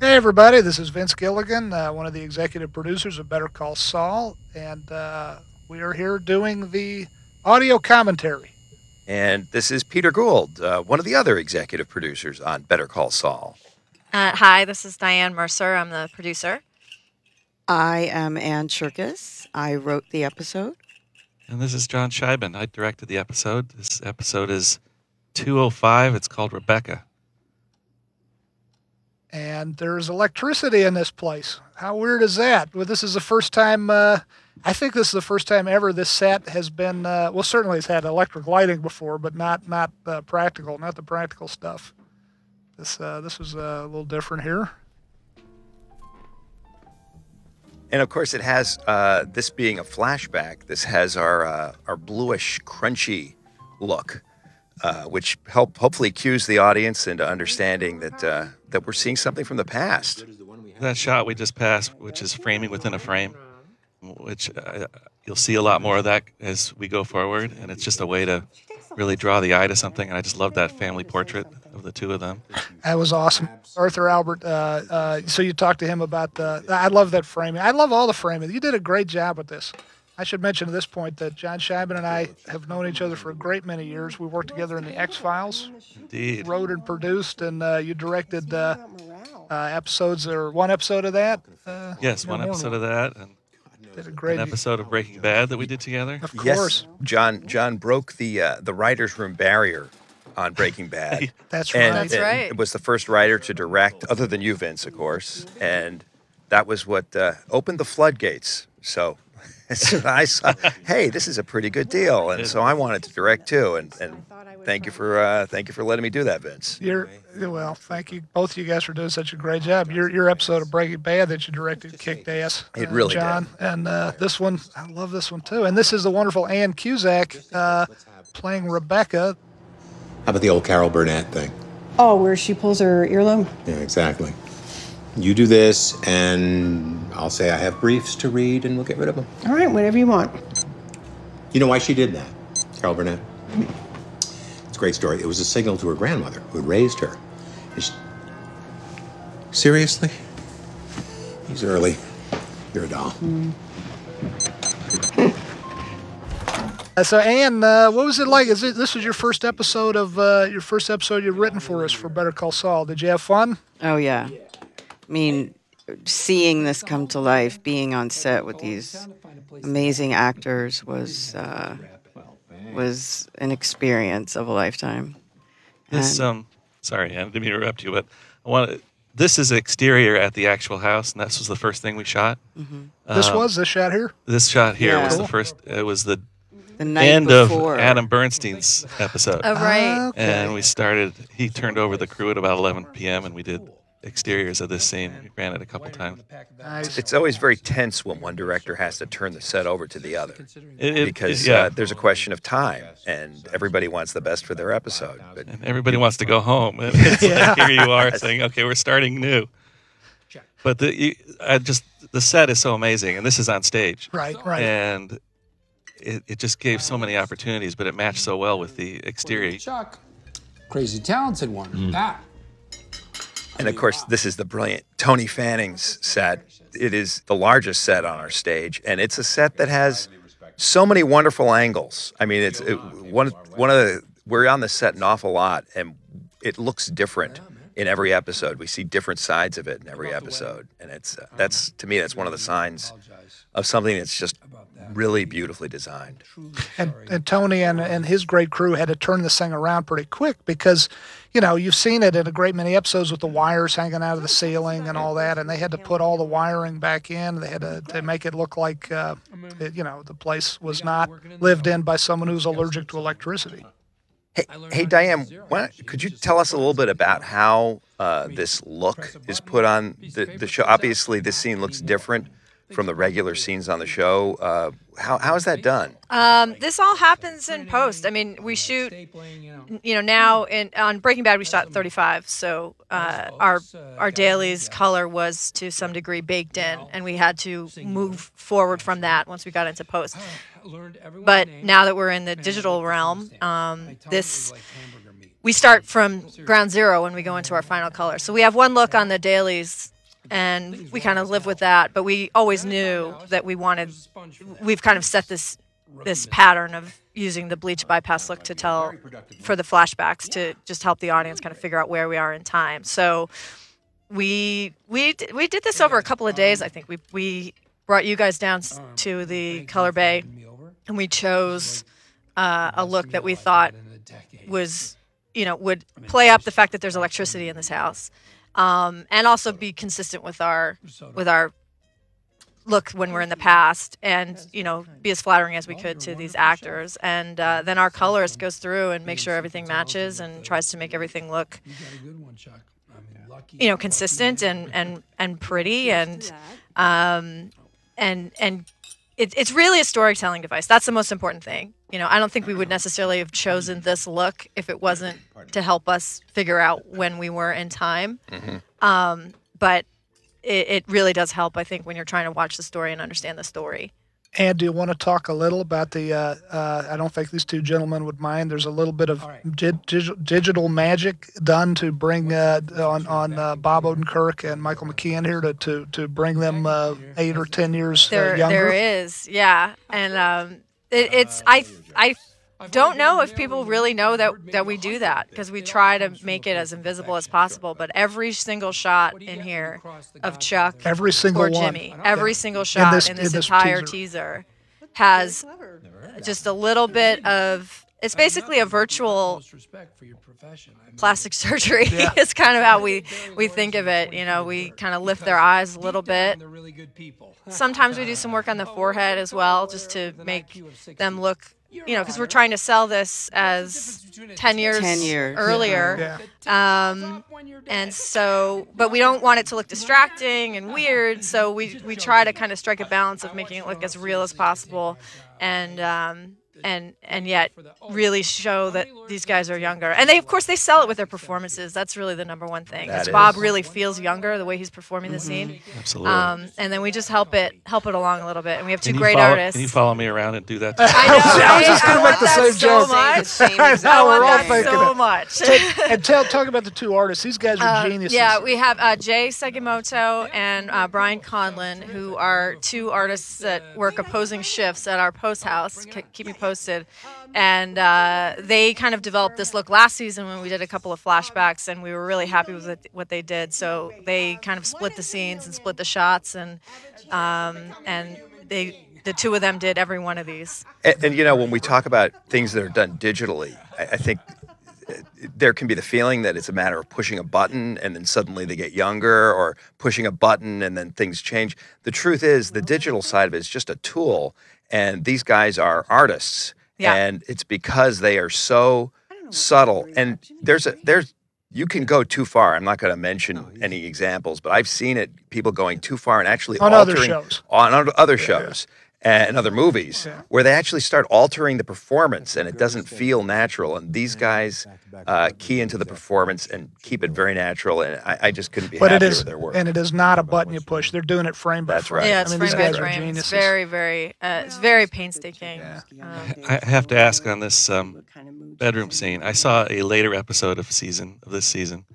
Hey, everybody, this is Vince Gilligan, uh, one of the executive producers of Better Call Saul, and uh, we are here doing the audio commentary. And this is Peter Gould, uh, one of the other executive producers on Better Call Saul. Uh, hi, this is Diane Mercer. I'm the producer. I am Ann Cherkis. I wrote the episode. And this is John Shiban. I directed the episode. This episode is 205. It's called Rebecca. And there's electricity in this place. How weird is that? Well, this is the first time, uh, I think this is the first time ever this set has been, uh, well, certainly it's had electric lighting before, but not, not uh, practical, not the practical stuff. This, uh, this was uh, a little different here. And of course, it has uh, this being a flashback. This has our our bluish, crunchy look, which help hopefully cues the audience into understanding that that we're seeing something from the past. That shot we just passed, which is framing within a frame, which uh, you'll see a lot more of that as we go forward. And it's just a way to really draw the eye to something. And I just love that family portrait of the two of them. That was awesome. Arthur Albert, uh, uh, so you talked to him about the, I love that framing. I love all the framing. You did a great job with this. I should mention at this point that John Shiban and I have known each other for a great many years. We worked together in the X Files, Indeed. wrote and produced, and uh, you directed uh, uh, episodes or one episode of that. Uh, Yes, one episode of that, and Did a an episode of Breaking Bad that we did together. Of course. Yes, John John broke the uh, the writers' room barrier on Breaking Bad. That's and, right. That's and right. It was the first writer to direct, other than you, Vince, of course, and that was what uh, opened the floodgates. So. so I saw, hey, this is a pretty good deal, and so I wanted to direct too. And, and thank you for uh, thank you for letting me do that, Vince. You're, well, thank you. Both of you guys for doing such a great job. Your your episode of Breaking Bad that you directed kicked ass. It uh, really did. John. And uh, this one, I love this one too. And this is the wonderful Ann Cusack uh, playing Rebecca. How about the old Carol Burnett thing? Oh, where she pulls her earlobe? Yeah, exactly. You do this, and I'll say I have briefs to read, and we'll get rid of them. All right, whatever you want. You know why she did that, Carol Burnett? It's a great story. It was a signal to her grandmother who had raised her. She- Seriously? He's early. You're a doll. Uh, so Anne, uh, what was it like? Is it this was your first episode of uh, your first episode you've written for us for Better Call Saul? Did you have fun? Oh, yeah. I mean, seeing this come to life, being on set with these amazing actors was uh, was an experience of a lifetime. This um, sorry, I didn't mean to interrupt you, but I want this is exterior at the actual house, and this was the first thing we shot. This Uh, was this shot here. This shot here Yeah. was the first. It was the The night end before, of Adam Bernstein's episode, Oh, right. Okay. and we started. He turned over the crew at about 11 p.m. and we did exteriors of this scene. We ran it a couple times. It's always very tense when one director has to turn the set over to the other It, it- because yeah, uh, there's a question of time, and everybody wants the best for their episode. But and everybody wants to go home. And it's like, here you are saying, "Okay, we're starting new." But the you, I just the set is so amazing, and this is on stage. Right, right. and it, it just gave so many opportunities, but it matched so well with the exterior. Chuck, crazy talented one. Mm. That. And of course, this is the brilliant Tony Fanning's set. It is the largest set on our stage, and it's a set that has so many wonderful angles. I mean, it's it, one one of the we're on the set an awful lot, and it looks different in every episode. We see different sides of it in every episode, and it's uh, that's to me that's one of the signs of something that's just really beautifully designed. and, and Tony and, and his great crew had to turn this thing around pretty quick because, you know, you've seen it in a great many episodes with the wires hanging out of the ceiling and all that, and they had to put all the wiring back in. They had to, to make it look like, uh, it, you know, the place was not lived in by someone who's allergic to electricity. Hey, hey Diane, why, don't- could you tell us a little bit about how uh, this look is put on the, the show? Obviously, this scene looks different from the regular scenes on the show. Uh, how, how is that done? Um, this all happens in post. I mean, we shoot, you know, now in on Breaking Bad we shot 35, so uh, our our dailies color was to some degree baked in, and we had to move forward from that once we got into post. But now that we're in the digital realm, um, this we start from ground zero when we go into our final color. So we have one look on the dailies, and we kind of live with that. But we always knew that we wanted. We've kind of set this this pattern of using the bleach bypass look to tell for the flashbacks to just help the audience kind of figure out where we are in time. So we we we did this over a couple of days. I think. We we brought you guys down to the color bay, and we chose uh, a look that we thought was you know would play up the fact that there's electricity in this house, um, and also be consistent with our with our look when we're in the past and you know be as flattering as we could to these actors. And uh, then our colorist goes through and makes sure everything matches and tries to make everything look you know consistent and and and pretty and um and and it, it's really a storytelling device. That's the most important thing you know i don't think we would necessarily have chosen this look if it wasn't to help us figure out when we were in time. Um but it, it really does help i think when you're trying to watch the story and understand the story. And do you want to talk a little about the? Uh, uh, I don't think these two gentlemen would mind. There's a little bit of dig- dig- digital magic done to bring uh, on on uh, Bob Odenkirk and Michael McKean here to to, to bring them uh, eight or ten years uh, there younger. there is yeah. And um it, uh, it's i i don't know if people really know that that we do that because we try to make it as invisible as possible but every single shot in here of chuck Every single or jimmy every single shot in this, in this entire teaser. teaser has just a little bit of it's basically a virtual plastic surgery is kind of how we we think of it you know we kind of lift their eyes a little bit. sometimes we do some work on the forehead as well just to make them look you know because we're trying to sell this as 10 years, 10 years. earlier. Yeah. um, and so but we don't want it to look distracting and weird so we we try to kind of strike a balance of making it look as real as possible. And um, and and yet really show that these guys are younger and they of course they sell it with their performances that's really the number one thing because bob really feels younger the way he's performing the scene Absolutely. um, and then we just help it help it along a little bit and we have two great follow, artists Can you follow me around and do that? too? I know, I was just gonna I make the same that so joke. much. Same I exact we're all want that thinking so it. much. and tell talk about the two artists. These guys are Uh, geniuses. Yeah, we have uh, Jay Segimoto and uh, Brian Conlon, who are two artists that work opposing shifts at our post house. K- keep me posted. And uh, they kind of developed this look last season when we did a couple of flashbacks, and we were really happy with it, what they did. So they kind of split the scenes and split the shots, and um, and they the two of them did every one of these. And, and you know, when we talk about things that are done digitally, I, I think uh, there can be the feeling that it's a matter of pushing a button and then suddenly they get younger, or pushing a button and then things change. The truth is, the digital side of it is just a tool, and these guys are artists, Yeah. and it's because they are so subtle. And there's a there's you can go too far. I'm not going to mention oh, any examples, but I've seen it. People going too far and actually On other shows. on other- other shows and other movies where they actually start altering the performance and it doesn't feel natural. And these guys uh, key into the performance and keep it very natural. And I, I just couldn't be but it happier is, with their work. and it is not a button you push. They're doing it frame by That's frame. right. Yeah, I it's mean, frame these by guys are frame. It's geniuses. very, very, uh, it's very painstaking. Um, I have to ask on this um, bedroom scene. I saw a later episode of season of this season.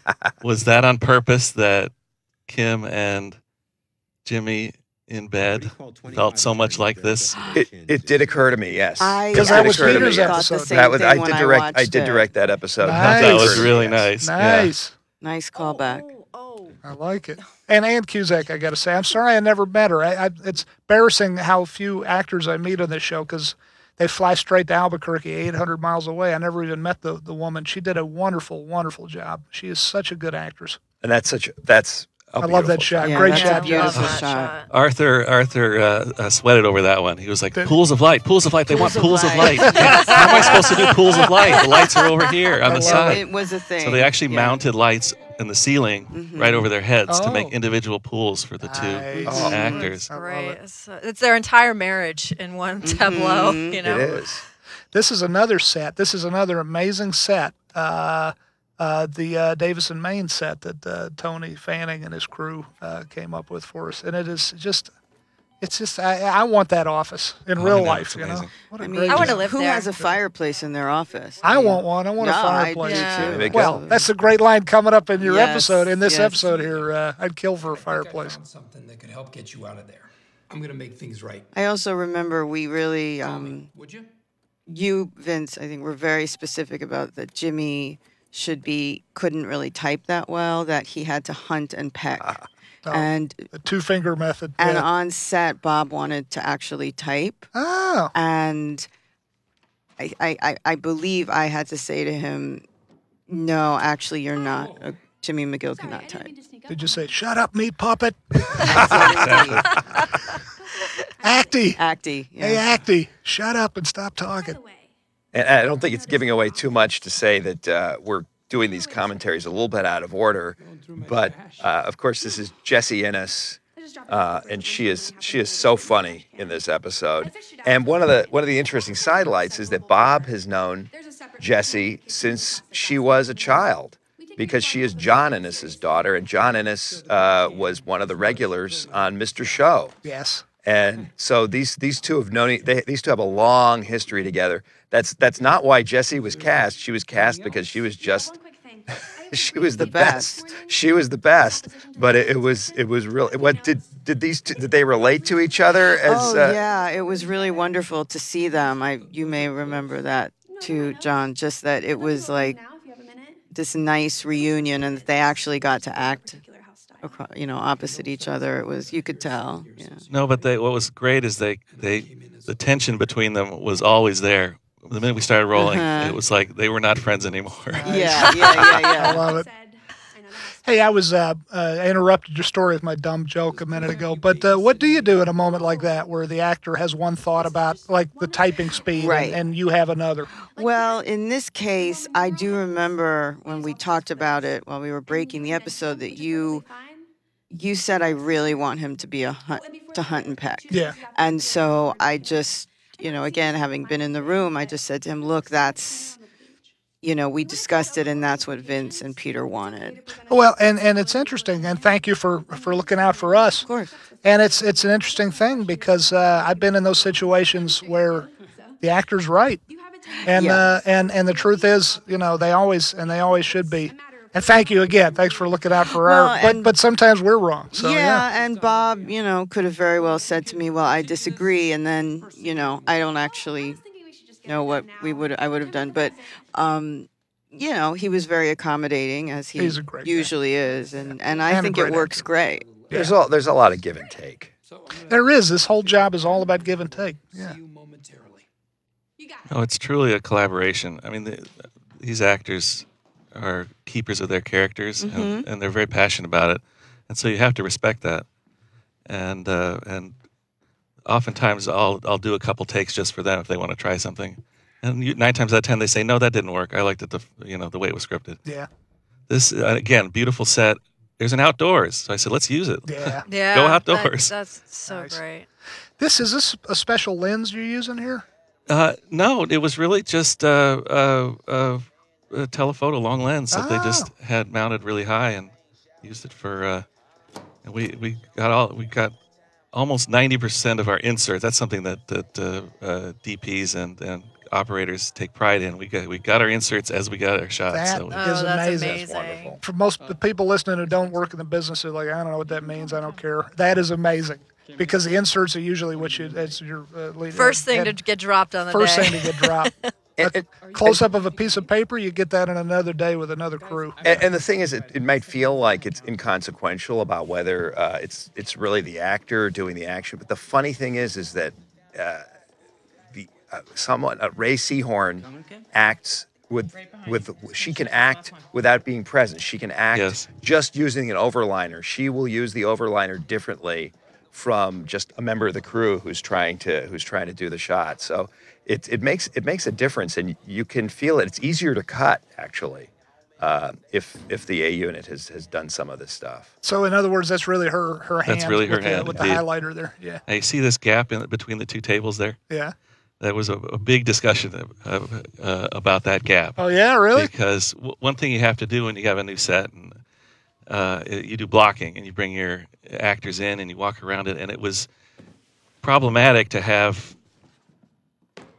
Was that on purpose that Kim and Jimmy in bed felt so much like this? It, it did occur to me, yes. I 'Cause It that did was occur to Peter's me. episode. same That was thing I when did direct. I, watched did it. direct that episode. Nice. That was Occurred to me, really yes. nice. Yeah. Nice. Nice callback. I like it. And Ann Cusack, I got to say, I'm sorry I never met her. I, I, it's embarrassing how few actors I meet on this show because they fly straight to Albuquerque, 800 miles away. I never even met the, the woman. She did a wonderful, wonderful job. She is such a good actress. And that's such. That's. A I love that shot. Yeah, Great shot, beautiful Jonathan. shot. Arthur Arthur uh, uh, sweated over that one. He was like, Did- "Pools of light, pools of light. They want Pools of pools of light." light. How am I supposed to do pools of light? The lights are over here on the love side." It was a thing. So they actually yeah. mounted lights in the ceiling right over their heads to Oh. make individual pools for the two Nice. Oh. actors. Right. it. It's, their entire marriage in one tableau. You know. It is. This is another set. This is another amazing set. Uh, uh, the uh, Davis & Main set that uh, Tony Fanning and his crew uh, came up with for us, and it is just, It's just I, I want that office in Oh, real life. You know, amazing. what a I great mean, I wanna live who there. has a fireplace in their office? I mean, want one. I want no, a I fireplace. do Yeah. too. Big Well, Yes. that's a great line coming up in your Yes, episode. In this yes. episode here, uh, I'd kill for a fireplace. Found something that could help get you out of there. I'm gonna make things right. I also remember we really, um, Would you? you, Vince, I think were very specific about that Jimmy should be, couldn't really type that well, that he had to hunt and peck. and The two finger method. and yeah. on set, Bob wanted to actually type. oh, And I, I, I- I believe I had to say to him, no, actually, you're not. Uh, Jimmy McGill cannot type. did you say shut up, meat puppet? Exactly. Acty, Acty. hey Yeah. Acty, shut up and stop talking. And I don't think it's giving away too much to say that uh, we're doing these commentaries a little bit out of order. But uh, of course, this is Jessie Ennis, uh, and she is she is so funny in this episode. And one of the one of the interesting sidelights is that Bob has known Jessie since she was a child. Because she is John Ennis's daughter, and John Ennis uh, was one of the regulars on Mr. Show. Yes. And so these these two have known they, these two have a long history together. That's that's not why Jessie was cast. She was cast because she was just she was the, best. She was the best. But it, it was it was real. What did did these two did they relate to each other as? Oh uh, yeah, it was really wonderful to see them. I you may remember that too, John. Just that it was like this nice reunion, and that they actually got to act, across, you know, opposite each other. It was you could tell. Yeah. No, but they, what was great is they they the tension between them was always there. The minute we started rolling, Uh-huh. it was like they were not friends anymore. Yeah, yeah, yeah, I yeah. love it. Hey, I was uh, uh, I interrupted your story with my dumb joke a minute ago, but uh, what do you do in a moment like that where the actor has one thought about like the typing speed Right. and, and you have another? Well, in this case, I do remember when we talked about it while we were breaking the episode that you you said I really want him to be a hunt to hunt and peck. Yeah. And so I just, you know, again, having been in the room, I just said to him, look, that's, you know, we discussed it and that's what Vince and Peter wanted. Well, and, and it's interesting, and thank you for, for looking out for us. Of course. And it's it's an interesting thing because uh, I've been in those situations where the actor's right, and Yeah. uh, and and the truth is, you know, they always and they always should be. And thank you again. Thanks for looking out for Well, our. But but sometimes we're wrong. So yeah, yeah. and Bob, you know, could have very well said to me, "Well, I disagree," and then, you know, I don't actually know what we would I would have done, but um, you know, he was very accommodating as he He's a great guy. usually is, and and I And think it works great. There's all there's a lot of give and take. There is. This whole job is all about give and take. Yeah. See you momentarily. No, it's truly a collaboration. I mean, the, these actors are keepers of their characters, and, and they're very passionate about it, and so you have to respect that. And uh, and oftentimes, I'll I'll do a couple takes just for them if they want to try something, and you, nine times out of ten they say, "No, that didn't work. I liked it the you know the way it was scripted." Yeah. This uh, again, beautiful set. There's an outdoors, so I said, "Let's use it." Yeah. Yeah. Go that- outdoors. that's so Nice. great. This is this a special lens you're using here? Uh, no, it was really just uh, uh, uh, a telephoto long lens that they just Oh. had mounted really high and used it for. Uh, and we we got all we got almost ninety percent of our inserts. That's something that that uh, uh, DPs and and operators take pride in. We got we got our inserts as we got our shots. That so we- Oh, is that's amazing. amazing. wonderful. For most the people listening who don't work in the business, are like, I don't know what that means. I don't care. That is amazing because the inserts are usually what you. That's your uh, lead. First thing to get dropped on the First day. thing to get dropped. And, and, Close up of a piece of paper, you get that in another day with another crew. and, and the thing is, it, it might feel like it's inconsequential about whether uh, it's it's really the actor doing the action. But the funny thing is, is that uh, the uh, someone uh, Rhea Seehorn acts with with she can act without being present. She can act Yes. just using an overliner. She will use the overliner differently from just a member of the crew who's trying to who's trying to do the shot. So it it makes it makes a difference, and you can feel it. It's easier to cut actually uh, if if the A unit has has done some of this stuff. So in other words, that's really her her hand. That's really her with the, hand, with the indeed. highlighter there. Yeah, Now, you see this gap in between the two tables there. yeah. That was a, a big discussion of, of, uh, about that gap. Oh yeah, really? because w- one thing you have to do when you have a new set and uh, you do blocking and you bring your actors in and you walk around it and it was problematic to have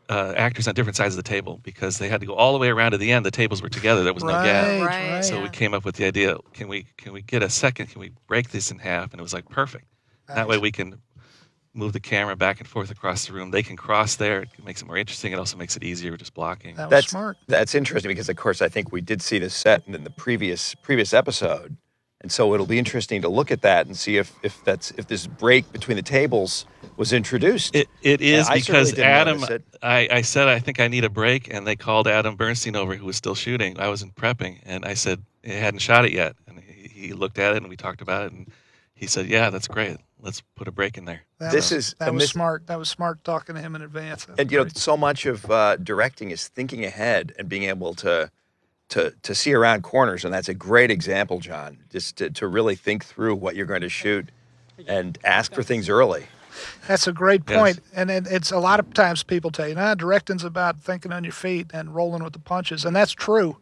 uh, actors on different sides of the table because they had to go all the way around to the end. The tables were together. There was no gap. Right, Right. right. So we came up with the idea: can we can we get a second? Can we break this in half? And it was like perfect. That way we can move the camera back and forth across the room. They can cross there. It makes it more interesting. It also makes it easier just blocking. That was That's smart. That's interesting because, of course, I think we did see this set in the previous previous episode, and so it'll be interesting to look at that and see if if that's if this break between the tables was introduced. It, it Yeah, I because Adam, it. I, I said, I think I need a break. And they called Adam Bernstein over, who was still shooting. I wasn't prepping. And I said, he hadn't shot it yet. And he, he looked at it and we talked about it. And he said, yeah, that's great. Let's put a break in there. That This was, is that was mis- smart. That was smart talking to him in advance. That's and you know, so much of uh, directing is thinking ahead and being able to to to see around corners, and that's a great example, John. Just to, to really think through what you're going to shoot and ask for things early. That's a great Yes. point. And it, it's a lot of times people tell you, nah, directing's about thinking on your feet and rolling with the punches. And that's true.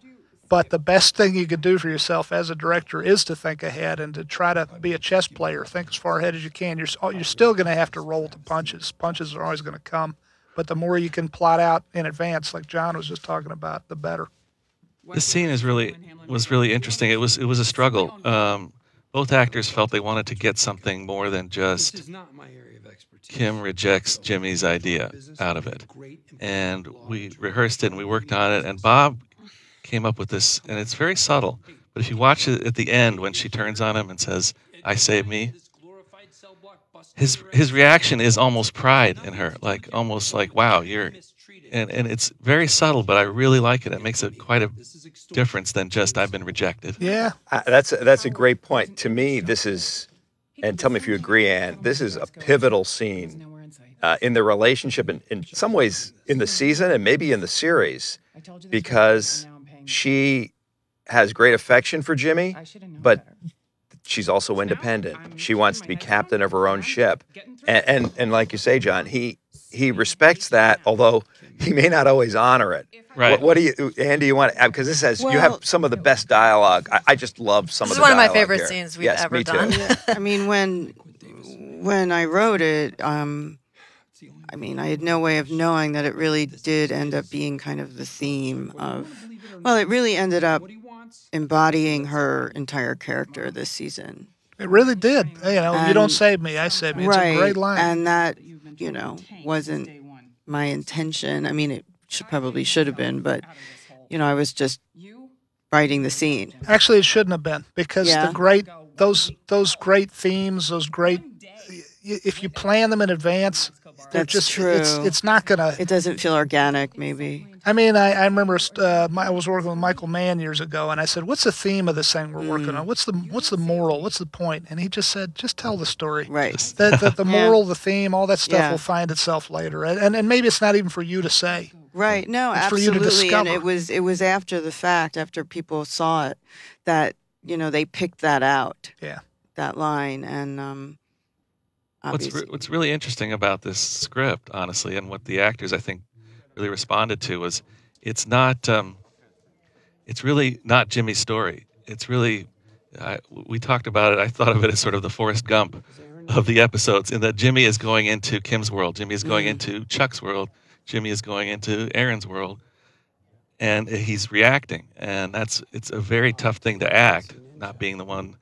But the best thing you could do for yourself as a director is to think ahead and to try to be a chess player. Think as far ahead as you can. You're, you're still going to have to roll with the punches. Punches are always going to come. But the more you can plot out in advance, like John was just talking about, the better. This scene is really was really interesting. It was it was a struggle. Um, both actors felt they wanted to get something more than just not my area of expertise. Kim rejects Jimmy's idea out of it. And we rehearsed it and we worked on it. And Bob came up with this, and it's very subtle. But if you watch it at the end when she turns on him and says, I save me, his his reaction is almost pride in her, like almost like, wow, you're. And, and it's very subtle, but I really like it. It makes it quite a difference than just I've been rejected. Yeah. Uh, that's that's a great point. To me, this is, and tell me if you agree, Anne. This is a pivotal scene uh, in the relationship, and in some ways in the season, and maybe in the series, because she has great affection for Jimmy, but she's also independent. She wants to be captain of her own ship, and and, and like you say, John, he he respects that, although he may not always honor it. Right. What, what do you, Andy? You want because this has you have some of the best dialogue. I, I just love some This of is one of my favorite here. scenes we've yes, ever me too. done. I mean, when when I wrote it, um, I mean, I had no way of knowing that it really did end up being kind of the theme of. Well, it really ended up embodying her entire character this season. It really did. You know, you don't save me, I save me. It's right, a great line. and that you know wasn't my intention. I mean, it should, probably should have been, but you know, I was just writing the scene. Actually, it shouldn't have been because Yeah. the great those those great themes, those great. If you plan them in advance, they're That's just true. it's it's not gonna. It doesn't feel organic, maybe. I mean, I, I remember uh, my, I was working with Michael Mann years ago, and I said, "What's the theme of this thing we're working Mm. on? What's the what's the moral? What's the point?" And he just said, "Just tell the story. Right. The, the, the Yeah. moral, the theme, all that stuff Yeah. will find itself later, and, and and maybe it's not even for you to say. Right. No, It's for you to absolutely. And it was it was after the fact, after people saw it, that you know they picked that out, Yeah. that line, and um, What's re- what's really interesting about this script, honestly, and what the actors I think really responded to was, it's not, um, it's really not Jimmy's story. It's really, I, we talked about it. I thought of it as sort of the Forrest Gump of the episodes, in that Jimmy is going into Kim's world, Jimmy is going into Chuck's world, Jimmy is going into Erin's world, and he's reacting, and that's it's a very tough thing to act, not being the one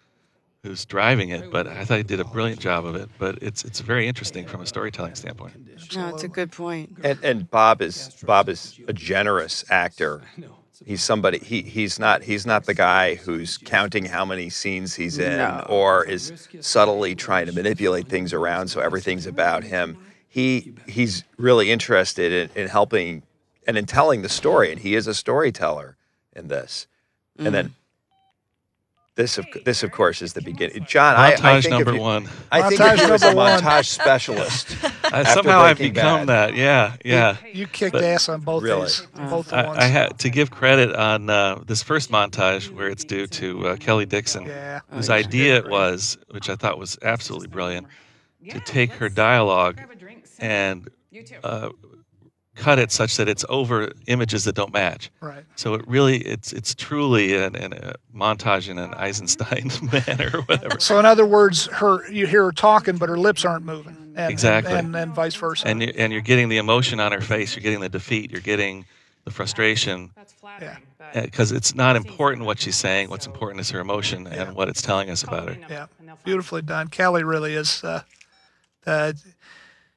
who's driving it, but I thought he did a brilliant job of it. But it's it's very interesting from a storytelling standpoint. no, it's a good point. And and Bob is Bob is a generous actor. He's somebody he he's not he's not the guy who's counting how many scenes he's in No. or is subtly trying to manipulate things around so everything's about him. He he's really interested in, in helping and in telling the story, and he is a storyteller in this. And then mm. This of this of course is the beginning. John, I, I Montage think number you, one. I think Montage of you as a number one. montage specialist. I, somehow I've become Bad. that. Yeah, yeah. You kicked But- ass on both Really? these, both. I, I had to give credit on uh, this first montage where it's due to uh, Kelly Dixon, yeah. whose idea it was, which I thought was absolutely brilliant, to take her dialogue and uh, cut it such that it's over images that don't match. Right. So it really, it's it's truly an, an, a montage in an Eisenstein manner or whatever. So in other words, her you hear her talking, but her lips aren't moving, and Exactly. and, and vice versa. and you, and you're getting the emotion on her face. You're getting the defeat. You're getting the frustration. That's flattering. Yeah, Because it's not important what she's saying. What's important is her emotion Yeah. and what it's telling us about her. yeah, beautifully done. Kelly really is. Uh, uh,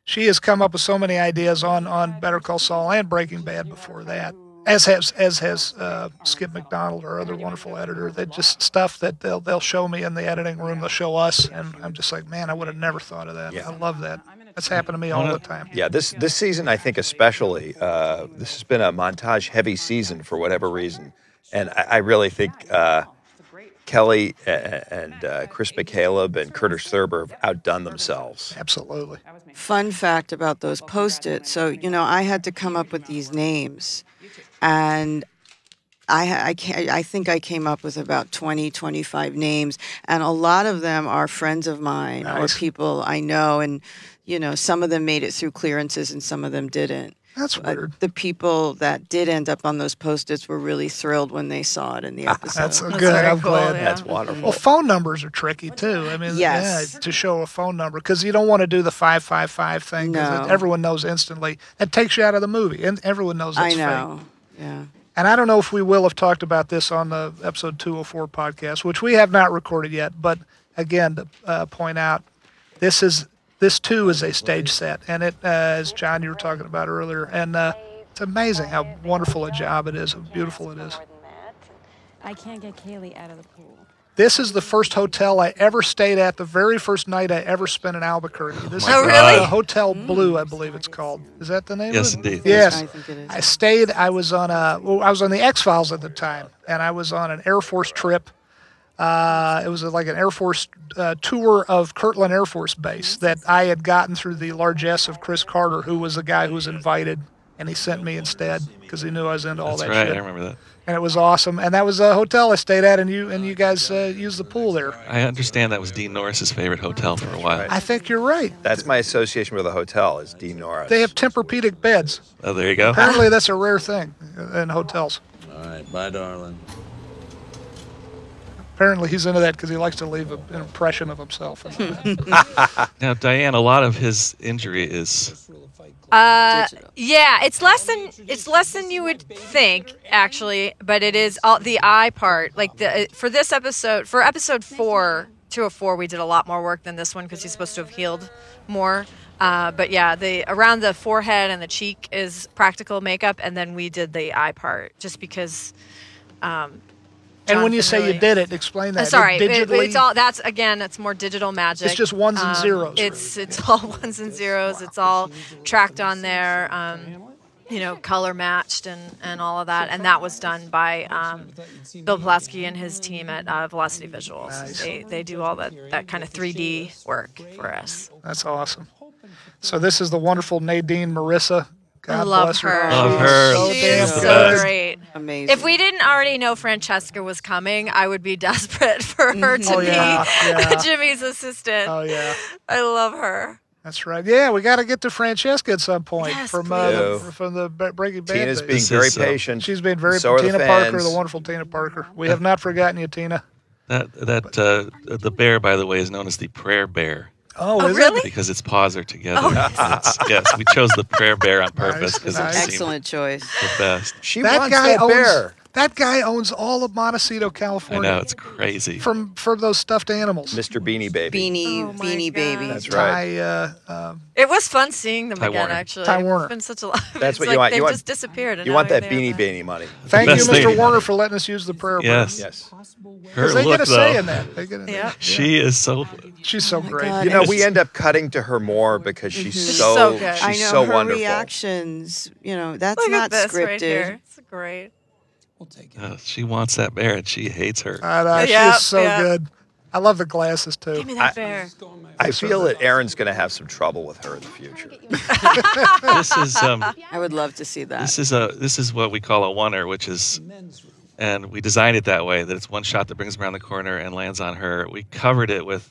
she has come up with so many ideas on on Better Call Saul and Breaking Bad before that. As has as has uh, Skip McDonald, our other wonderful editor. That just stuff that they'll they'll show me in the editing room. They'll show us, and I'm just like, man, I would have never thought of that. Yeah. I love that. That's happened to me all the time. Yeah, this this season I think especially uh, this has been a montage heavy season for whatever reason, and I, I really think uh, Kelly and uh, Chris McCaleb and Curtis Thurber have outdone themselves. Absolutely. Fun fact about those post it. So, you know, I had to come up with these names. And I, I, I think I came up with about 20, 25 names. And a lot of them are friends of mine Nice. or people I know. And, you know, some of them made it through clearances and some of them didn't. That's But weird. the people that did end up on those post its were really thrilled when they saw it in the episode. That's That's good. very I'm cool, glad. yeah. That's wonderful. Well, phone numbers are tricky too. I mean, Yes. yeah, to show a phone number because you don't want to do the five five five thing because No. everyone knows instantly. That takes you out of the movie, and everyone knows I it's fake. know. Yeah. And I don't know if we will have talked about this on the episode 204 podcast, which we have not recorded yet. But again, to uh, point out, this is this too is a stage set, and it, uh, as John you were talking about earlier, and uh, it's amazing how wonderful a job it is, how beautiful it is. I can't get Kaylee out of the pool. This is the first hotel I ever stayed at. The very first night I ever spent in Albuquerque. This Oh, is really? uh, Hotel Blue, I believe it's called. Is that the name? Yes, of it? indeed. Yes. I think it is. I stayed. I was on a. Well, I was on the X Files at the time, and I was on an Air Force trip. Uh, it was like an Air Force uh, tour of Kirtland Air Force Base that I had gotten through the largesse of Chris Carter, who was the guy who was invited, and he sent me instead because he knew I was into all That's that right. shit. I remember that. And it was awesome. And that was a hotel I stayed at, and you and you guys uh, used the pool there. I understand that was Dean Norris's favorite hotel for a while. I think you're right. That's my association with a hotel is Dean Norris. They have Tempur-Pedic beds. Oh, there you go. Apparently, that's a rare thing in hotels. All right, bye, darling. Apparently, he's into that because he likes to leave a, an impression of himself. Now, Diane, a lot of his injury is Uh, yeah, it's less than it's less than you would think actually, but it is all the eye part. Like the for this episode, for episode four, two of four, we did a lot more work than this one because he's supposed to have healed more. Uh, but yeah, the around the forehead and the cheek is practical makeup, and then we did the eye part just because. Um, and when you say really- you did it, explain uh, that. sorry, it- digitally. it's all that's again. It's more digital magic. It's just ones and Um, zeros, It's it's all ones and zeros. It's all tracked on there. Um, you know, color matched and and all of that. And that was done by um, Bill Pulaski and his team at uh, Velocity Visuals. Nice. They they do all that that kind of 3D work for us. That's awesome. So this is the wonderful Nadine Marissa. God I love bless her. Love She's her. So She is She's so great. Amazing. If we didn't already know Francesca was coming, I would be desperate for her to Oh, be yeah, yeah. Jimmy's assistant. Oh yeah, I love her. that's right. Yeah, we got to get to Francesca at some point Yes, from uh, the, from the Breaking Bad. Tina's being very is, uh, patient. She's been very So are the Tina Parker, the wonderful Tina Parker. We have not forgotten you, Tina. that that uh, the bear, by the way, is known as the prayer bear Oh, Oh, is really? because its paws are together. Oh, It's- yes, we chose the prayer bear on purpose because nice. it seemed Excellent choice. the best. she it? That wants guy that owns. bear. That guy owns all of Montecito, California. I know it's crazy. From from those stuffed animals. Mr. Beanie Baby. Beanie, Oh beanie God. baby. That's right. Ty, uh, um, It was fun seeing them Ty again. Warner. Actually, Ty Warner. It's been such a lot. That's it's what like you want. They've You want- just disappeared. You want that there, Beanie Baby money. thank you, Mr. thing. Warner, for letting us use the prayer. Yes. Yes. Her Because they look, get a say though, in that. They get a, Yeah. she is so. She's so great. God. You know, we end up cutting to her more because she's She's so, so good. she's I know so her wonderful. reactions. You know, that's Look not at this scripted. right here. It's great. We'll take it. Uh, she wants that bear and she hates her. I know, Yeah, she's so yeah. good. I love the glasses too. Give me that bear. I feel that Erin's going to have some trouble with her in the future. this is um, I would love to see that. this is a this is what we call a oneer, which is, and we designed it that way that it's one shot that brings around the corner and lands on her. We covered it with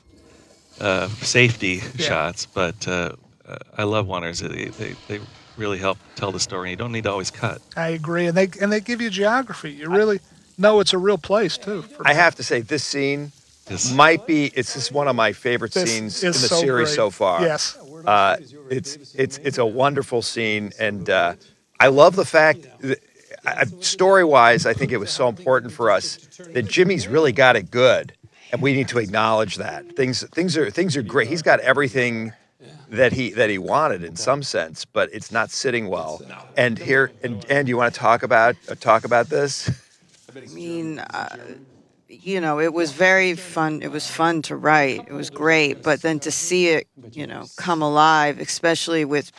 uh, safety Yeah. shots, but uh, uh, I love oneers. They, they they really help tell the story. You don't need to always cut. I agree, and they and they give you geography. You really know it's a real place too. For- I have to say, this scene This- might be, it's just one of my favorite This scenes in the so series great. so far. Yes, Uh, it's it's it's a wonderful scene, and uh, I love the fact that uh, story wise, I think it was so important for us that Jimmy's really got it good, and we need to acknowledge that things things are things are great. He's got everything that he that he wanted in some sense, but it's not sitting well. And here, and and you want to talk about uh, talk about this? I mean, uh, you know, it was very fun. It was fun to write. It was great, but then to see it, you know, come alive, especially with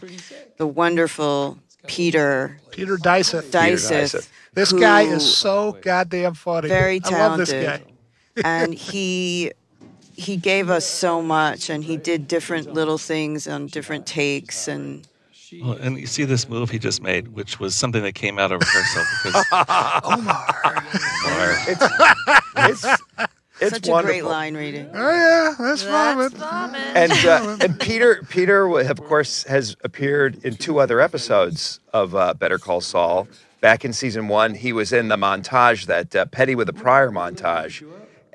the wonderful Peter Peter Diseth. Diseth. This guy is so goddamn funny. very I love this talented, guy. and he he gave us so much, and he did different little things on different takes, and Well, and you see this move he just made, which was something that came out of rehearsal because Omar. It's it's it's such a great line reading. Oh yeah, that's, That's vomit. vomit. and uh, and Peter Peter of course has appeared in two other episodes of uh, Better Call Saul. Back in season one, he was in the montage that uh, Petty with the Prior montage,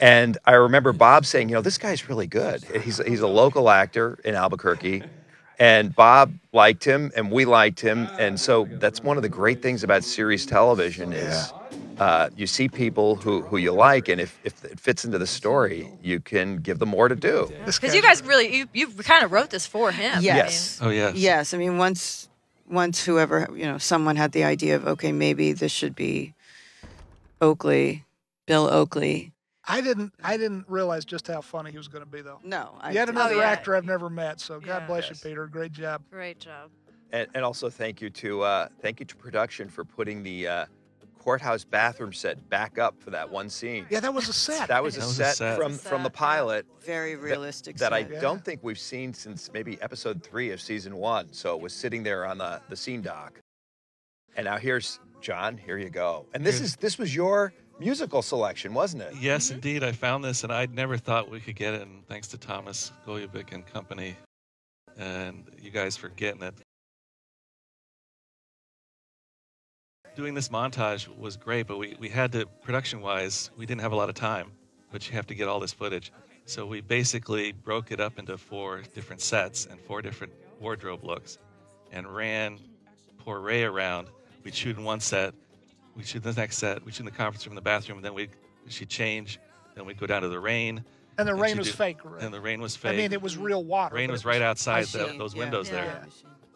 and I remember Bob saying, you know, this guy's really good. He's he's a local actor in Albuquerque, and Bob liked him, and we liked him, and so that's one of the great things about series television is. Uh, you see people who, who you like, and if, if it fits into the story, you can give them more to do. Because you guys really, you, you kind of wrote this for him. I Yes. Oh yes. Yes, I mean once once whoever you know someone had the idea of okay maybe this should be Oakley, Bill Oakley. I didn't I didn't realize just how funny he was going to be though. No, I Yet another yeah. actor I've never met. So God Yeah. bless Yes. you, Peter. Great job. great job. And, and also thank you to uh, thank you to production for putting the uh, courthouse bathroom set back up for that one scene. Yeah, that was a set. That was a That was a set, set. from That was from the pilot very realistic. that I. Yeah. don't think we've seen since maybe episode three of season one. So it was sitting there on the the scene dock. And now here's John. Here you go. And this Here's- is this was your musical selection, wasn't it? Yes, mm-hmm. indeed. I found this, and I'd never thought we could get it. And thanks to Thomas Golubić and company, and you guys for getting it. Doing this montage was great, but we, we had to, production wise, we didn't have a lot of time, but you have to get all this footage. So we basically broke it up into four different sets and four different wardrobe looks and ran poor Rhea around. We'd shoot in one set, we'd shoot the next set, we'd shoot in the conference room, in the bathroom, and then we'd, she'd change, then we'd go down to the rain. and the and rain was do- fake. Right? And the rain was fake. I mean, it was real water. rain but was right outside the, those yeah, windows yeah. there.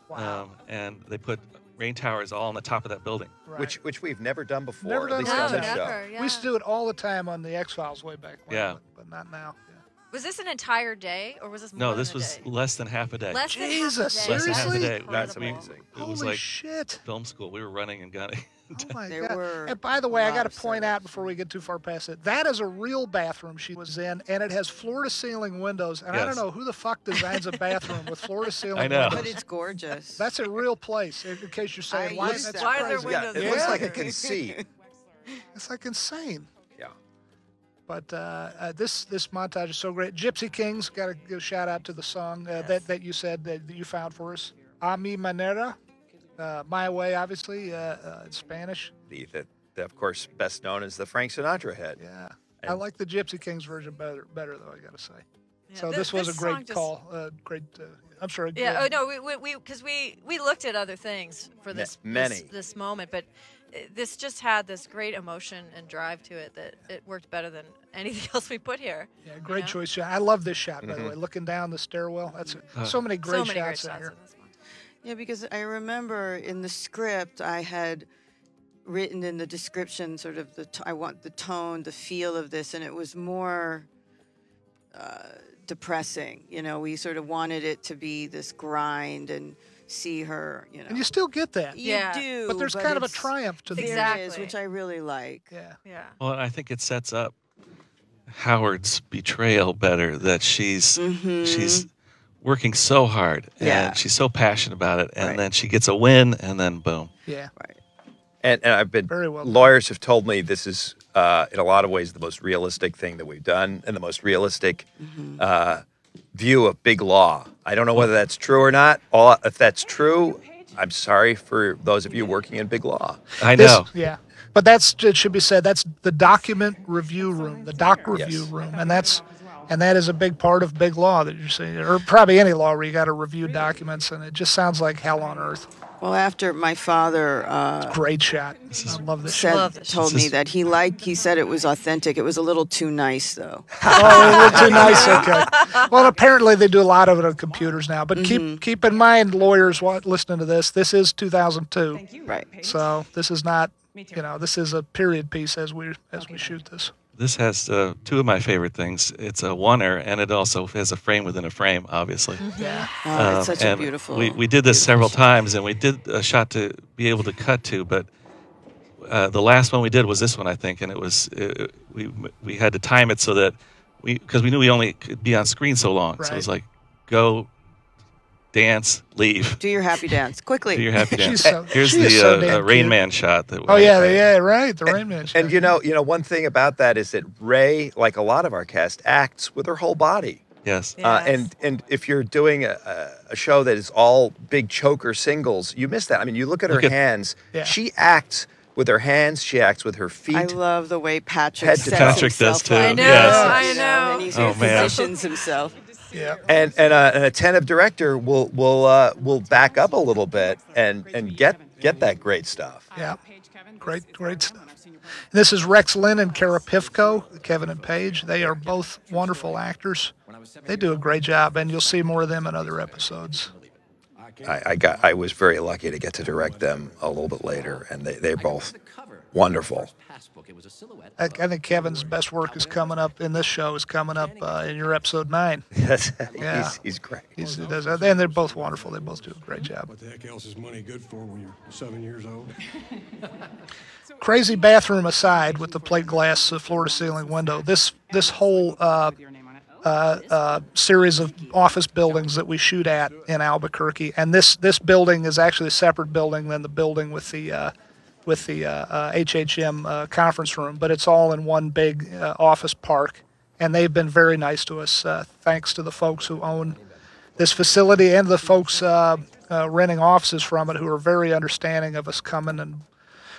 Wow. Um, and they put rain towers all on the top of that building. right. Which which we've never done before, Never at done least that. on this never. show. Yeah. we used to do it all the time on the X Files way back when. Yeah. But, but not now. Yeah. Was this an entire day, or was this more No, than this a was day? less than half a day. less than half a Jesus, day. Less than half a day. That's We- amazing. It was Holy like shit. film school. We were running and gunning. Oh my There God. were and by the way, I got to point out before we get too far past it, that is a real bathroom she was in, and it has floor to ceiling windows. And I don't know who the fuck designs a bathroom with floor to ceiling I know. But it's gorgeous. That's a real place. In in case you're saying, I why, used that's that. Why are there crazy. windows Yeah, it in looks there? like a conceit. It's like insane. Yeah. But uh, uh, this this montage is so great. Gypsy Kings got to give a shout out to the song uh, that that you said that, that you found for us. A mi manera, uh, my way, obviously uh, uh, in Spanish. The, the, the, of course, best known as the Frank Sinatra hit. Yeah, I like the Gypsy Kings version better better though. I got to say. Yeah, so thi- this was a song great just- call. Uh, great. Uh, I'm sorry. Yeah. uh, Oh no, we we- we because we we looked at other things for this many. this, this moment, but uh, this just had this great emotion and drive to it that it worked better than anything else we put here. Yeah, great know? choice. Yeah, I love this shot by Mm-hmm. the way. Looking down the stairwell. That's Uh, so many great so many great shots in shots here. In this one. Yeah, because I remember in the script I had written in the description sort of the t- I want the tone, the feel of this, and it was more uh, depressing. You know, we sort of wanted it to be this grind and see her. You know, And you still get that. You Yeah. do, But there's kind of a triumph to the there Exactly. is, which I really like. Yeah. Yeah. Well, I think it sets up Howard's betrayal better. That she's she's working so hard and Yeah. she's so passionate about it, and Right. then she gets a win, and then boom. Yeah. Right. And, and I've been Very well done. lawyers have told me this is uh, in a lot of ways the most realistic thing that we've done and the most realistic Mm-hmm. uh, view of big law. I don't know whether that's true or not. All if that's true, I'm sorry for those of you working in big law. I This- know. Yeah. But that's it should be said. That's the document review room, the doc review Yes. room, and that's And that is a big part of big law that you're seeing, or probably any law where you got to review documents, and it just sounds like hell on earth. Well, after my father uh, Great shot. I love this said. Love this told This me that he liked, he said it was authentic. It was a little too nice, though. Oh, a little too nice. Okay. Well, apparently they do a lot of it on computers now. But keep keep in mind, lawyers wa- listening to this, this is 2002. Right. So this is not, you know, this is a period piece as we as we shoot this. This has uh, two of my favorite things. It's a oneer, and it also has a frame within a frame, obviously. Yeah. Oh, it's Um, such a beautiful. We, we did this several times, and we did a shot to be able to cut to, but uh, the last one we did was this one, I think, and it was uh, we we had to time it so that we because we knew we only could be on screen so long, so it was like go, dance, leave, Do your happy dance quickly. do your happy dance. She's so- Here's she is the so uh, uh, Rain cute. Man shot. That Oh yeah, I- yeah, right. The Rain Man. And you know, you know, one thing about that is that Rhea, like a lot of our cast, acts with her whole body. Yes. Uh, and and if you're doing a, a- a show that is all big choker singles, you miss that. I mean, you look at Look her at- hands. Yeah. She acts with her hands. She acts with her feet. I love the way Patrick Head to. Patrick does too. I know, Yes. I know. And he's Oh, man. positions himself. Yeah. and and uh, an attentive director will will uh, will back up a little bit and and get get that great stuff. Yeah. Great, great stuff. This is Rex Linn and Kara Pifko, Kevin and Paige. They are both wonderful actors. They do a great job, and you'll see more of them in other episodes. I, I got I was very lucky to get to direct them a little bit later, and they they're both wonderful. I, I think Kevin's best work is coming up in this show is coming up uh, in your episode nine. Yes, Yeah. he's, he's great. He's, he does, and they're both wonderful. They both do a great job. What the heck else is money good for when you're seven years old? Crazy bathroom aside, with the plate glass uh, floor to ceiling window, this this whole uh, uh, uh, series of office buildings that we shoot at in Albuquerque, and this this building is actually a separate building than the building with the uh, with the uh, uh, HHM uh, conference room, but it's all in one big uh, office park, and they've been very nice to us. Uh, thanks to the folks who own this facility and the folks uh, uh, renting offices from it, who are very understanding of us coming and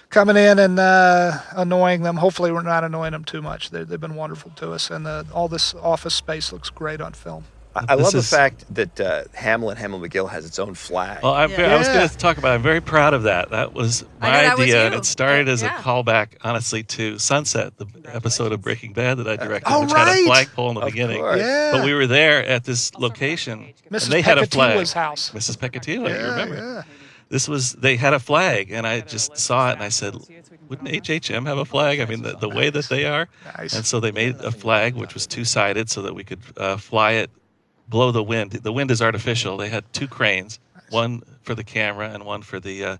coming in and uh, annoying them. Hopefully, we're not annoying them too much. They, they've been wonderful to us, and uh, all this office space looks great on film. I, I This love the fact that uh, Hamlin Hamlin McGill has its own flag. Well, I'm, Yeah. I was going to talk about. I'm very proud of that. That was my that was idea, and it started as Yeah. a callback, honestly, to Sunset, the episode of Breaking Bad that I directed, Oh, which had a flagpole in the Of beginning. course. Yeah. But we were there at this location, Mrs. and they had a flag. Pecatila's house. Mrs. Pecatila, you remember? yeah. This was they had a flag, and I just saw it, and I said, "Wouldn't HHM have a flag? I mean, the, the way that they are." Nice. And so they made a flag which was two sided, so that we could uh, fly it, blow the wind. The wind is artificial. They had two cranes, one for the camera and one for the uh,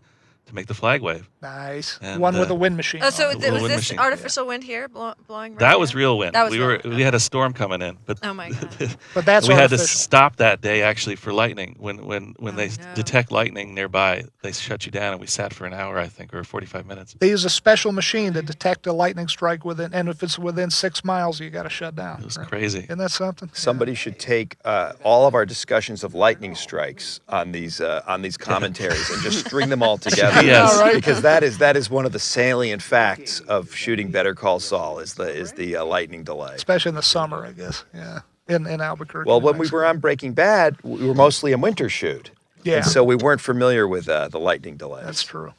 to make the flag wave. Nice. And, One with uh, a wind machine. Oh, so on it. was this machine. artificial wind here blow- blowing? Right That was here? real wind. That was we real were wind. we had a storm coming in, but Oh my God. But that's we had to stop that day actually for lightning. When when when Oh, they no. detect lightning nearby, they shut you down, and we sat for an hour, I think, or 45 minutes. They use a special machine to detect a lightning strike within, and if it's within six miles, you got to shut down. It was right? crazy. Isn't that something? Somebody should take uh, all of our discussions of lightning strikes on these uh, on these commentaries and just string them all together. Yes. All right. Because that is that is one of the salient facts of shooting Better Call Saul is the is the uh, lightning delay. Especially in the summer, I guess. Yeah. In in Albuquerque. Well, when we were on Breaking Bad, we were mostly a winter shoot. Yeah. And so we weren't familiar with uh, the lightning delay. That's true.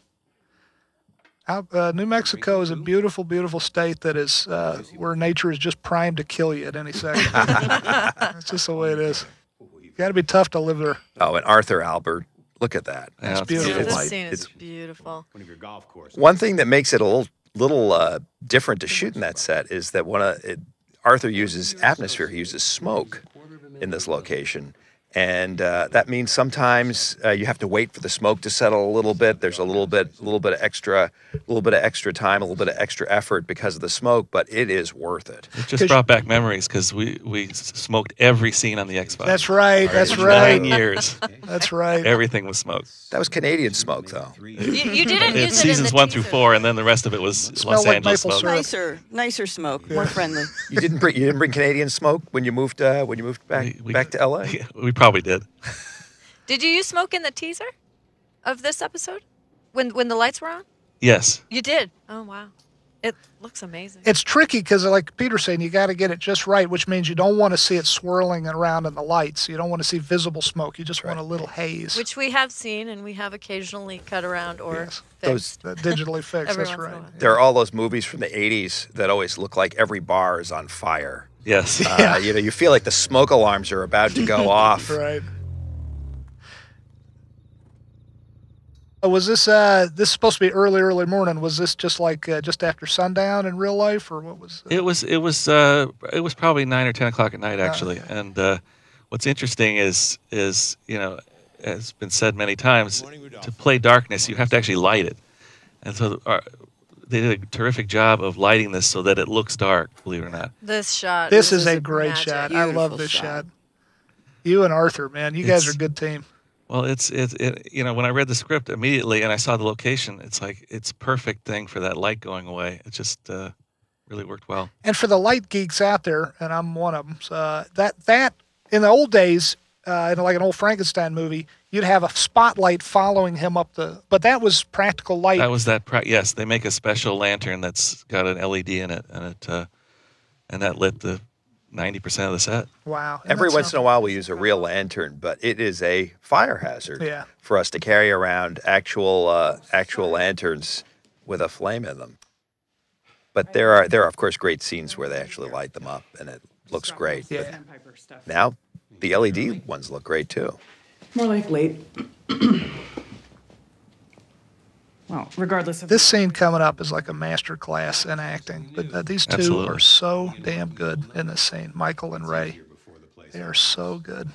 Al- uh, New Mexico is a beautiful, beautiful state that is uh, where nature is just primed to kill you at any second. That's just the way it is. You got to be tough to live there. Oh, and Arthur Albert, look at that. Yeah, it's beautiful. Yeah, this scene is It's- beautiful. One of your golf courses. One thing that makes it a little little uh, different to shoot in that set is that one of it, Arthur uses atmosphere. He uses smoke in this location, and uh, that means sometimes uh, you have to wait for the smoke to settle a little bit. There's a little bit, a little bit of extra, a little bit of extra time, a little bit of extra effort because of the smoke, but it is worth it. It just brought back memories because we we smoked every scene on the X Files. That's right. That's right. Nine right. years, That's right. everything was smoked. That was Canadian smoke, though. You, you didn't It's use it in seasons the one through four, and then the rest of it was smelled Los like Angeles smoke. syrup. Nicer, nicer smoke, more friendly. You didn't bring you didn't bring Canadian smoke when you moved uh, when you moved back We- we- back to LA. We probably did. Did you use smoke in the teaser of this episode when when the lights were on? Yes. You did. Oh wow. It looks amazing. It's tricky because, like Peter saying, you got to get it just right, which means you don't want to see it swirling around in the lights. You don't want to see visible smoke. You just want a little haze. Which we have seen and we have occasionally cut around or Those- fixed. Uh, digitally fixed. That's once in a right. There are all those movies from the 80s that always look like every bar is on fire. Yes. Uh, you know, you feel like the smoke alarms are about to go off. Right. Oh, was this uh this supposed to be early early morning? Was this just like uh, just after sundown in real life, or what was? It was it was uh, it was probably nine or ten o'clock at night actually. And uh, what's interesting is is you know has been said many times to play darkness you have to actually light it, and so our, they did a terrific job of lighting this so that it looks dark. Believe it or not. This shot. This is a great magic. shot. I love this shot. shot. You and Arthur, man, you guys are a good team. Well, it's it's it, you know when I read the script immediately and I saw the location, it's like it's perfect thing for that light going away. It just uh, really worked well. And for the light geeks out there, and I'm one of them, uh, that that in the old days, uh, in like an old Frankenstein movie, you'd have a spotlight following him up the. But that was practical light. That was that. Pra- yes, they make a special lantern that's got an LED in it, and it uh, and that lit the ninety percent of the set. wow. And Every once in a while, we use a real lantern, but it is a fire hazard Yeah. for us to carry around actual uh, actual lanterns with a flame in them. But there are there are of course great scenes where they actually light them up, and it looks great. But Yeah. now the LED ones look great too. More like late. well, regardless of This scene coming up is like a master class in acting. But uh, these two Absolutely. are so damn good in this scene. Michael and Rhea. They are so good.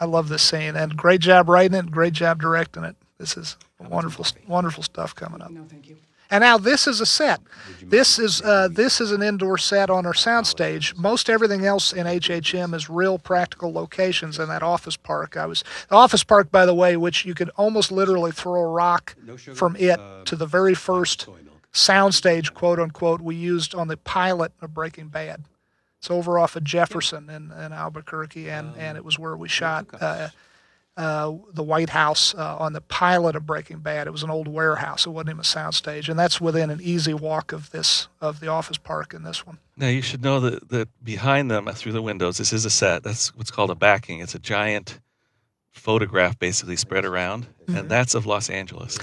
I love this scene. And great job writing it, great job directing it. This is wonderful, wonderful stuff coming up. no, thank you. And now this is a set. This is uh, this is an indoor set on our soundstage. Most everything else in HHM is real practical locations in that office park. I was the office park, by the way, which you could almost literally throw a rock from it to the very first soundstage, quote unquote, we used on the pilot of Breaking Bad. It's over off of Jefferson in, in Albuquerque, and, and it was where we shot uh, uh, the White House uh, on the pilot of Breaking Bad. It was an old warehouse. It wasn't even a soundstage, and that's within an easy walk of this of the office park in this one. Now you should know that that behind them, uh, through the windows, this is a set. That's what's called a backing. It's a giant photograph, basically spread around, and that's of Los Angeles.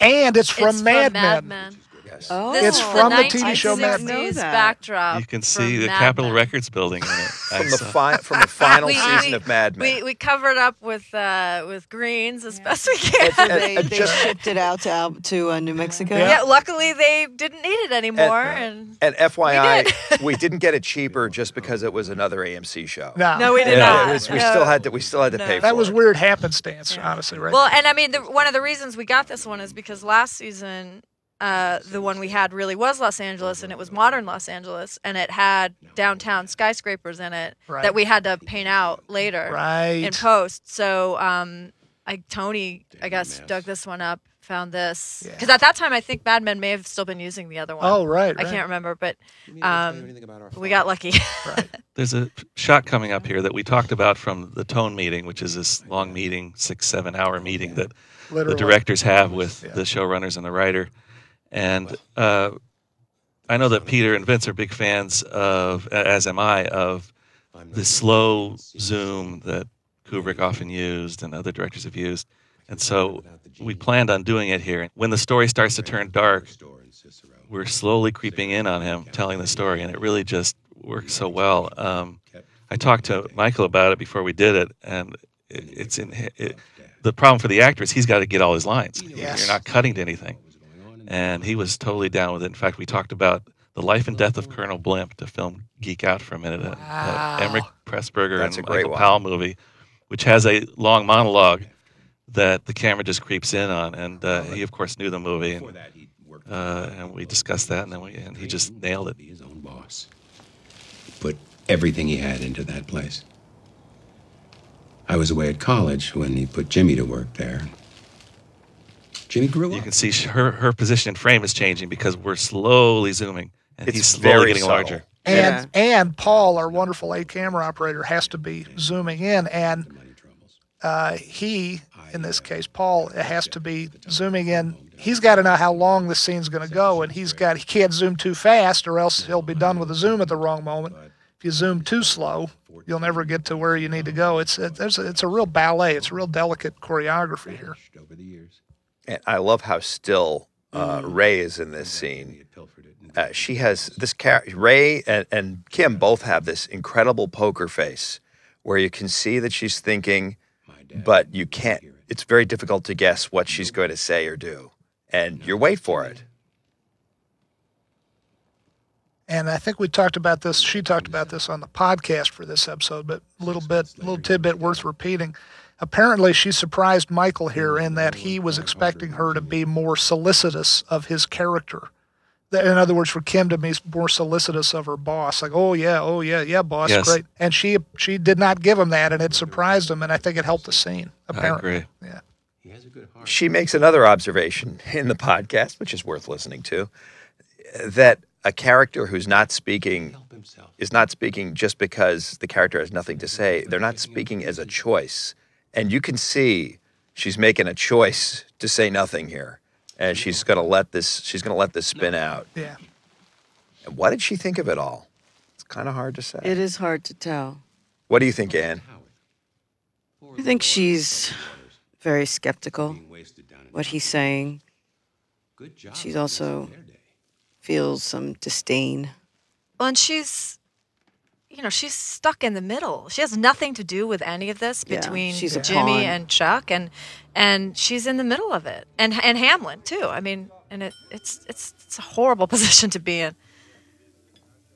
And it's from It's Mad from Men. Mad Men. Oh, It's from the the TV show Mad Men. 1960s Know that. backdrop. you can see the Mad Capitol Men. Records building in it. From the fi- from the final We- season we- of Mad Men. We we covered up with uh, with greens as best we can. So they, and they just- shipped it out to to uh, New Mexico. yeah. luckily they didn't need it anymore, and, And FYI, did. we, didn't get it cheaper just because it was another AMC show. No, no, we did Yeah, not. it was- we No. still had to we still had to No. pay for that was it. weird happenstance, honestly, right? Well, and I mean, the, one of the reasons we got this one is because last season, uh, the one we had really was Los Angeles, and it was modern Los Angeles, and it had downtown skyscrapers in it Right. that we had to paint out later right. in post. So, um, I Tony, I guess, dug this one up, found this Yeah. because at that time I think Mad Men may have still been using the other one. oh, right, right. I can't remember, but um, we got lucky. right. There's a shot coming up here that we talked about from the Tone meeting, which is this long meeting, six, seven hour meeting that Literally. the directors have with Yeah. the showrunners and the writer. And uh, I know that Peter and Vince are big fans of, as am I, of the slow zoom that Kubrick often used and other directors have used. And so we planned on doing it here. When the story starts to turn dark, we're slowly creeping in on him telling the story, and it really just works so well. Um, I talked to Michael about it before we did it, and it, it's in it, the problem for the actor is he's got to get all his lines. Yes. You're not cutting to anything, and he was totally down with it. In fact, we talked about the life and death of Colonel Blimp to film Geek Out for a minute, a, Wow. a Emeric Pressburger That's and a great Michael one. Powell movie, which has a long monologue that the camera just creeps in on, and uh, he of course knew the movie, and, uh, and we discussed that, and then we, and he just nailed it. Be his own boss. Put everything he had into that place. I was away at college when he put Jimmy to work there. Jimmy grew You up. can see her her position in frame is changing because we're slowly zooming, and It's he's slowly very getting subtle. larger. And and Paul, our wonderful A camera operator, has to be zooming in, and uh, he, in this case, Paul, has to be zooming in. he's got to know how long the scene's going to go, and he's got he can't zoom too fast, or else he'll be done with the zoom at the wrong moment. If you zoom too slow, you'll never get to where you need to go. It's it, there's a, it's a real ballet. It's a real delicate choreography here. And I love how still uh, Rhea is in this scene. Uh, she has this char- Rhea and, and Kim both have this incredible poker face where you can see that she's thinking, but you can't. It's very difficult to guess what she's going to say or do, and you wait for it. And I think we talked about this. She talked about this on the podcast for this episode, but a little bit, little tidbit worth repeating. Apparently, she surprised Michael here in that he was expecting her to be more solicitous of his character. In other words, for Kim to be more solicitous of her boss, like, "Oh yeah, oh yeah, yeah, boss, Yes. great." And she she did not give him that, and it surprised him, and I think it helped the scene. I Apparently, agree. yeah. She makes another observation in the podcast, which is worth listening to, that a character who's not speaking is not speaking just because the character has nothing to say. They're not speaking as a choice. And you can see she's making a choice to say nothing here. And she's gonna let this she's gonna let this spin out. Yeah. And what did she think of it all? It's kind of hard to say. It is hard to tell. What do you think, Ann? I think she's very skeptical what he's saying. She's also feels some disdain. Well, and she's, you know, she's stuck in the middle. She has nothing to do with any of this Yeah, between she's a Jimmy and Chuck, and and she's in the middle of it, and and Hamlin too. I mean, and it it's it's it's a horrible position to be in.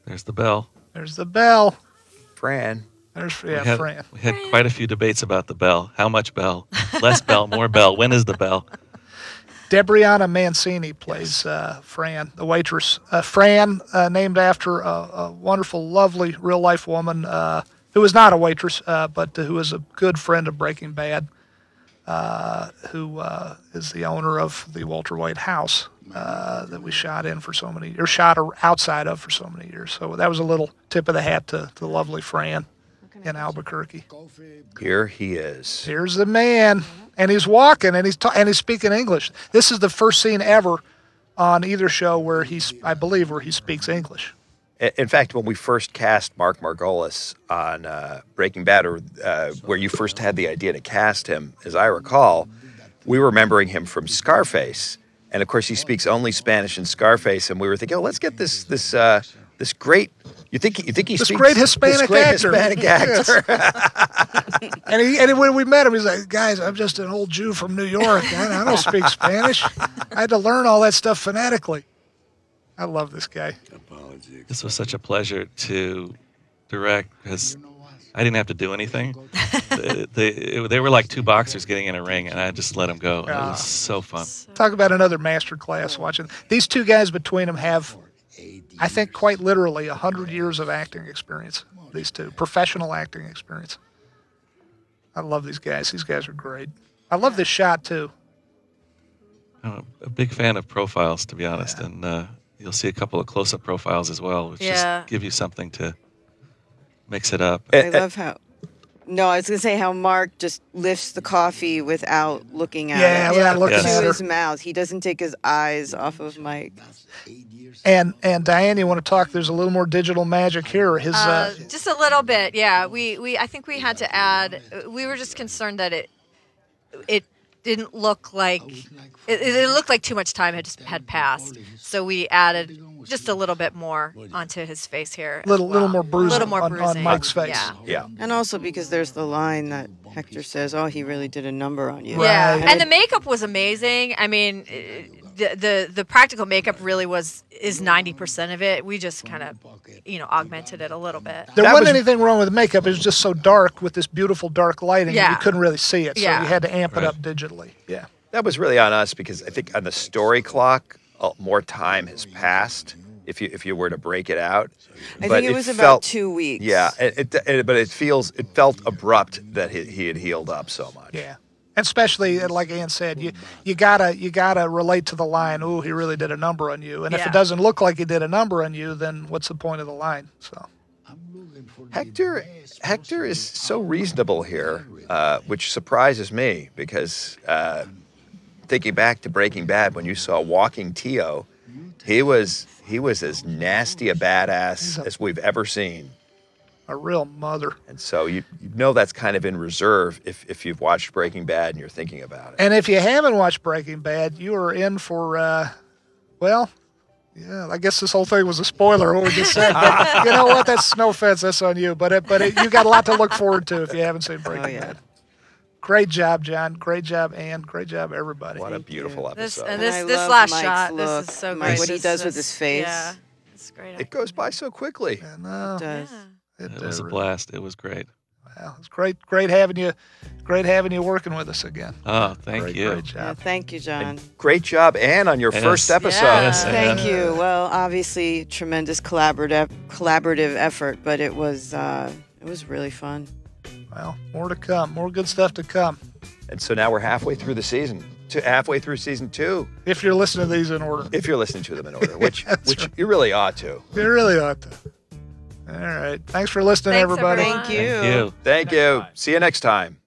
There's the bell. There's the bell. Fran. There's we had, Fran. We had quite a few debates about the bell. How much bell? Less bell, more bell. When is the bell? Debrianna Mansini plays uh, Fran, the waitress. Uh, Fran, uh, named after a, a wonderful, lovely, real life woman uh, who was not a waitress, uh, but who was a good friend of Breaking Bad, uh, who uh, is the owner of the Walter White house uh, that we shot in for so many, or shot outside of for so many years. So that was a little tip of the hat to the lovely Fran in Albuquerque. Here he is. Here's the man, and he's walking, and he's ta- and he's speaking English. This is the first scene ever on either show where he's, I believe, where he speaks English. In fact, when we first cast Mark Margolis on uh, Breaking Bad, or uh, where you first had the idea to cast him, as I recall, we were remembering him from Scarface, and of course he speaks only Spanish in Scarface, and we were thinking, oh, let's get this this uh, this great. You think you think he's This speaks great Hispanic this great actor. Hispanic Yes. actor. And he, and when we met him, he's like, "Guys, I'm just an old Jew from New York. I, I don't speak Spanish. I had to learn all that stuff phonetically." I love this guy. Apologies. This was such a pleasure to direct because I didn't have to do anything. they, they, it- they were like two boxers getting in a ring, and I just let them go. It Ah. was so fun. Talk about another master class watching. These two guys between them have, I think, quite literally a hundred years of acting experience. These two professional acting experience. I love these guys. These guys are great. I love this shot too. I'm a big fan of profiles, to be honest, and uh, you'll see a couple of close-up profiles as well, which Yeah. just give you something to mix it up. I love how. No, I was gonna say how Mark just lifts the coffee without looking at Yeah, it. without looking to at her. his mouth. He doesn't take his eyes off of Mike. And and Diane, you want to talk? There's a little more digital magic here. His uh, Uh, just a little bit, yeah. We we I think we had to add. We were just concerned that it it didn't look like it, it looked like too much time had just had passed. So we added just a little bit more onto his face here. as little little more bruising, little more on, bruising. on Mike's face. Yeah. Yeah. And also because there's the line that Hector says, "Oh, he really did a number on you." Yeah, Right. and the makeup was amazing. I mean, the the, the practical makeup really was is ninety percent of it. We just kind of you know augmented it a little bit. There That wasn't was- anything wrong with the makeup. It was just so dark with this beautiful dark lighting. that Yeah. You couldn't really see it, so Yeah. you had to amp it up digitally. Yeah. That was really on us because I think on the story clock, uh, more time has passed. If you if you were to break it out, I But think it was about felt- two weeks. Yeah, it, it, it- but it feels it felt abrupt that he, he had healed up so much. Yeah. And especially like Ann said, you you gotta you gotta relate to the line. Oh, he really did a number on you. And if it doesn't look like he did a number on you, then what's the point of the line? So Hector Hector is so reasonable here, uh, which surprises me because uh, thinking back to Breaking Bad when you saw Walking Tio, he was he was as nasty a badass as we've ever seen. A real mother. And so you, you know that's kind of in reserve if, if you've watched Breaking Bad and you're thinking about it. And if you haven't watched Breaking Bad, you are in for, uh, well, yeah, I guess this whole thing was a spoiler what we just said. But you know what? That's no offense. That's on you. But it, but it, you got a lot to look forward to if you haven't seen Breaking Oh, yeah. Bad. Great job, John. Great job, Ann. Great job, everybody. What a beautiful This episode. and this I this love last Mike's shot. look. This is so Mike, great. what he This does with his face. Yeah, it's great. it goes by so quickly. I know. Does. It, It was a uh, blast. It was great. Well, it's great, great having you, great having you working with us again. Oh, thank great, you. Great Yeah, job. thanode you, John. Great job, Ann, on your Yes. first episode. Yeah. Yes, Thank and- you. Well, obviously, tremendous collaborative collaborative effort, but it was uh, it was really fun. Well, more to come. More good stuff to come. And so now we're halfway through the season, to halfway through season two, If you're listening to these in order, if you're listening to them in order, which which right. you really ought to. you really ought to. All right. Thanks for listening, Thanks, everybody. everyone. Thank you. Thank you. Thank you. See you next time.